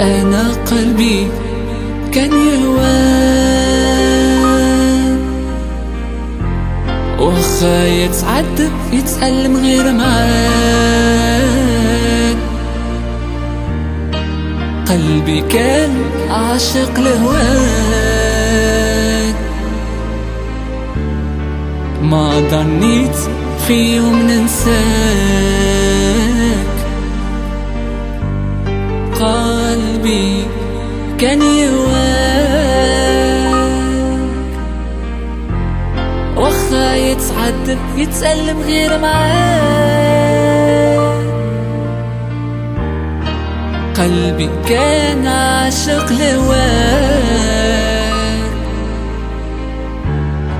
أنا قلبي كان يهوى. وخا يتعذب يتألم غير معاك قلبي كان عاشق لهواك ما ظنيت في يوم ننساك قلبي كان يهواك. وخا يتعذب يتألم غير معاك. قلبي كان عاشق لهواك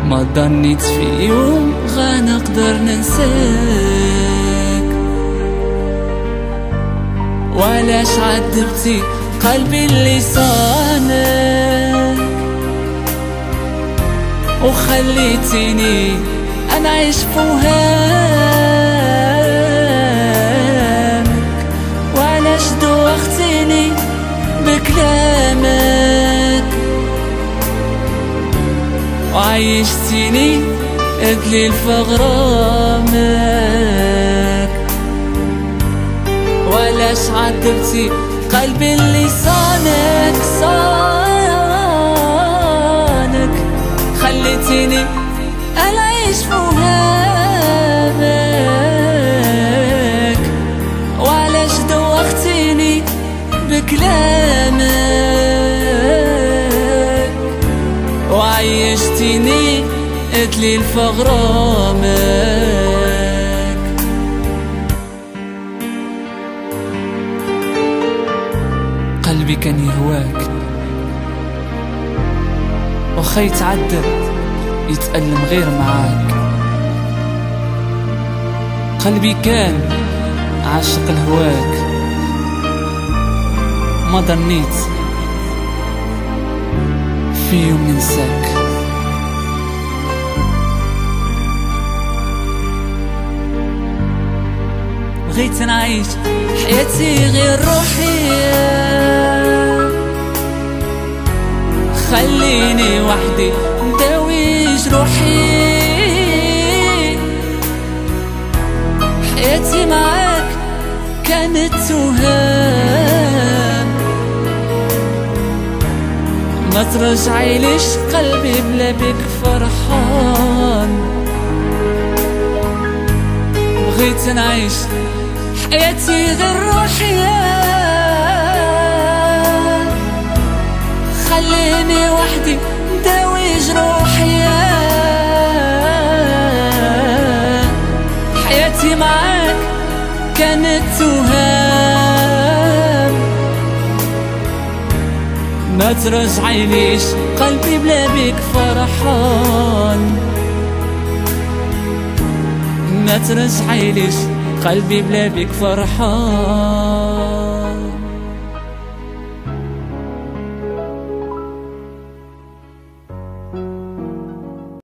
ما ظنيت في يوم غنقدر ننساك. وعلاش عذبتي قلبي وخليتيني أنا عايش فوهامك وعلاش دوختيني بكلامك. وعيشتيني ادلي فغرامك. ولاش عذبتي قلبي اللي صانك صانك. خليتيني أعيش فوهامك وعلاش دوختيني بكلامك؟ وعيشتيني ادلي فغرامك قلبي كان يهواك. وخا يتعذب يتألم غير معاك. قلبي كان عاشق لهواك ما ظنيت في يوم ننساك بغيت نعيش حياتي غير روحي. خليني وحدي نداوي جروحي حياتي معاك كانت توهام ما ترجعي ليش قلبي بلا بك فرحان. بغيت نعيش حياتي غير روحي. خليني وحدي نداوي جروحي حياتي معاك كانت توهام. ما ترجعيليش قلبي بلا بيك فرحان. ما ترجعيليش قلبي بلا بيك فرحان.